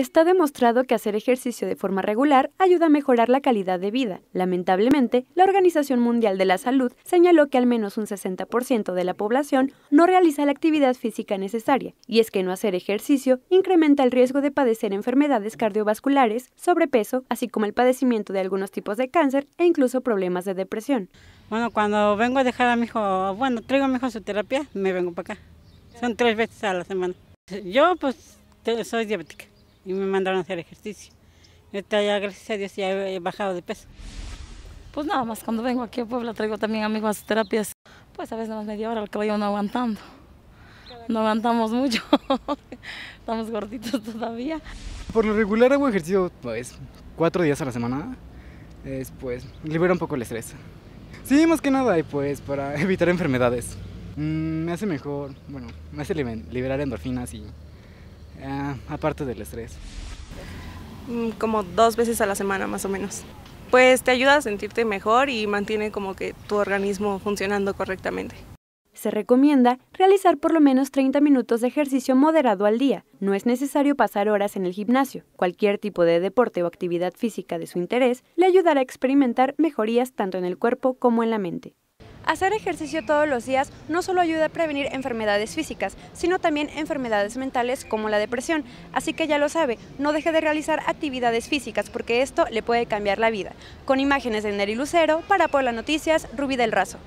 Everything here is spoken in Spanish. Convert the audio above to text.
Está demostrado que hacer ejercicio de forma regular ayuda a mejorar la calidad de vida. Lamentablemente, la Organización Mundial de la Salud señaló que al menos un 60% de la población no realiza la actividad física necesaria, y es que no hacer ejercicio incrementa el riesgo de padecer enfermedades cardiovasculares, sobrepeso, así como el padecimiento de algunos tipos de cáncer e incluso problemas de depresión. Bueno, cuando vengo a dejar a mi hijo, bueno, traigo a mi hijo a su terapia, me vengo para acá. Son tres veces a la semana. Yo pues soy diabética y me mandaron a hacer ejercicio. Ahorita ya, gracias a Dios, ya he bajado de peso. Pues nada más, cuando vengo aquí a Puebla traigo también amigos a sus terapias. Pues a veces nada más media hora, el caballo no aguantando. No aguantamos mucho. Estamos gorditos todavía. Por lo regular hago ejercicio pues cuatro días a la semana. Es pues libera un poco el estrés. Sí, más que nada, y pues para evitar enfermedades. Mm, me hace mejor, bueno, me hace liberar endorfinas y Ah, aparte del estrés. Mm, como dos veces a la semana más o menos. Pues te ayuda a sentirte mejor y mantiene como que tu organismo funcionando correctamente. Se recomienda realizar por lo menos 30 minutos de ejercicio moderado al día. No es necesario pasar horas en el gimnasio. Cualquier tipo de deporte o actividad física de su interés le ayudará a experimentar mejorías tanto en el cuerpo como en la mente. Hacer ejercicio todos los días no solo ayuda a prevenir enfermedades físicas, sino también enfermedades mentales como la depresión. Así que ya lo sabe, no deje de realizar actividades físicas porque esto le puede cambiar la vida. Con imágenes de Neri Lucero, para Puebla Noticias, Rubí del Razo.